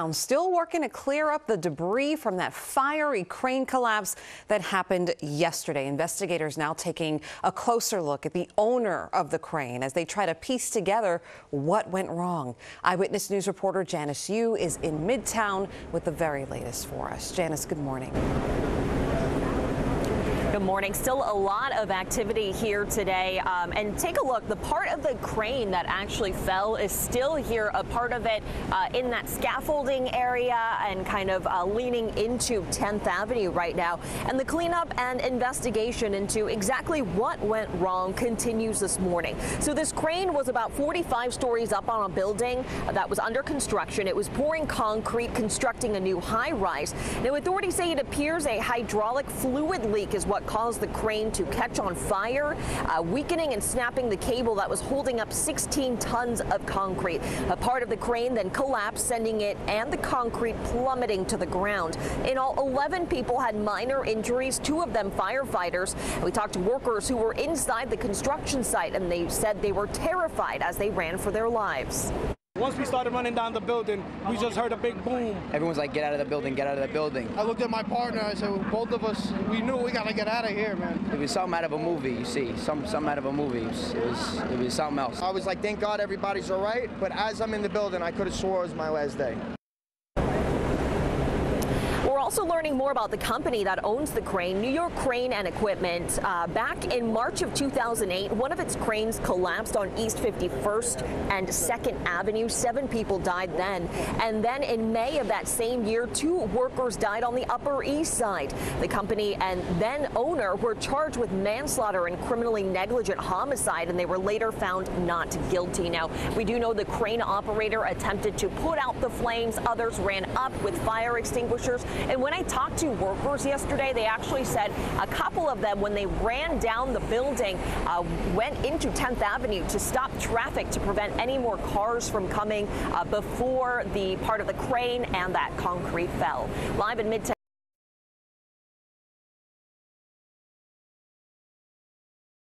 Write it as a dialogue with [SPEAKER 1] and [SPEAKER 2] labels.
[SPEAKER 1] Midtown, still working to clear up the debris from that fiery crane collapse that happened yesterday. Investigators now taking a closer look at the owner of the crane as they try to piece together what went wrong. Eyewitness News reporter Janice Yu is in Midtown with the very latest for us. Janice, good morning.
[SPEAKER 2] Good morning. Still a lot of activity here today. Um, and take a look. The part of the crane that actually fell is still here. A part of it uh, in that scaffolding area and kind of uh, leaning into 10th Avenue right now. And the cleanup and investigation into exactly what went wrong continues this morning. So this crane was about 45 stories up on a building that was under construction. It was pouring concrete, constructing a new high rise. Now authorities say it appears a hydraulic fluid leak is what what caused the crane to catch on fire, uh, weakening and snapping the cable that was holding up 16 tons of concrete. A part of the crane then collapsed, sending it and the concrete plummeting to the ground. In all, 11 people had minor injuries, two of them firefighters. We talked to workers who were inside the construction site, and they said they were terrified as they ran for their lives.
[SPEAKER 3] Once we started running down the building, we just heard a big boom.
[SPEAKER 4] Everyone's like, get out of the building, get out of the building.
[SPEAKER 3] I looked at my partner, I said, well, both of us, we knew we gotta get out of here, man.
[SPEAKER 4] It was something out of a movie, you see, some, something out of a movie. It was, it was, it was something else.
[SPEAKER 5] I was like, thank God everybody's all right, but as I'm in the building, I could have swore it was my last day
[SPEAKER 2] also learning more about the company that owns the crane, New York Crane and Equipment. Uh, back in March of 2008, one of its cranes collapsed on East 51st and 2nd Avenue. Seven people died then. And then in May of that same year, two workers died on the Upper East Side. The company and then owner were charged with manslaughter and criminally negligent homicide, and they were later found not guilty. Now, we do know the crane operator attempted to put out the flames. Others ran up with fire extinguishers. And when I talked to workers yesterday, they actually said a couple of them, when they ran down the building, uh, went into 10th Avenue to stop traffic to prevent any more cars from coming uh, before the part of the crane and that concrete fell. Live in Midtown.